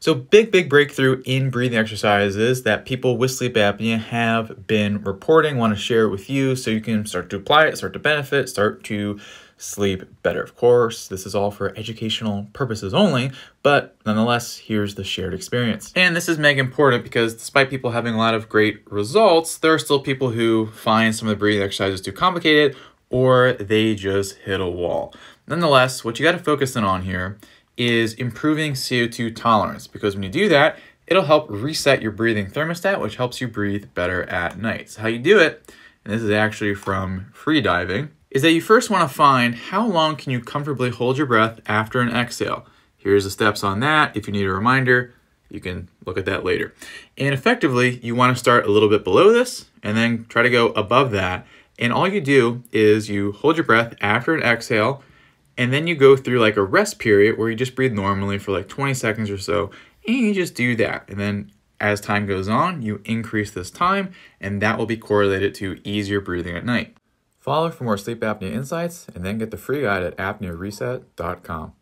So, big, big breakthrough in breathing exercises that people with sleep apnea have been reporting. Want to share it with you so you can start to apply it, start to benefit, start to sleep better. Of course, this is all for educational purposes only, but nonetheless, here's the shared experience. And this is mega important because despite people having a lot of great results, there are still people who find some of the breathing exercises too complicated or they just hit a wall. Nonetheless, what you got to focus in on here is improving CO2 tolerance because when you do that, it'll help reset your breathing thermostat, which helps you breathe better at night. So how you do it, and this is actually from free diving, is that you first want to find how long can you comfortably hold your breath after an exhale. Here's the steps on that. If you need a reminder, you can look at that later. And effectively, you want to start a little bit below this and then try to go above that. And all you do is you hold your breath after an exhale and then you go through like a rest period where you just breathe normally for like 20 seconds or so. And you just do that. And then as time goes on, you increase this time, and that will be correlated to easier breathing at night. Follow for more sleep apnea insights, and then get the free guide at apneareset.com.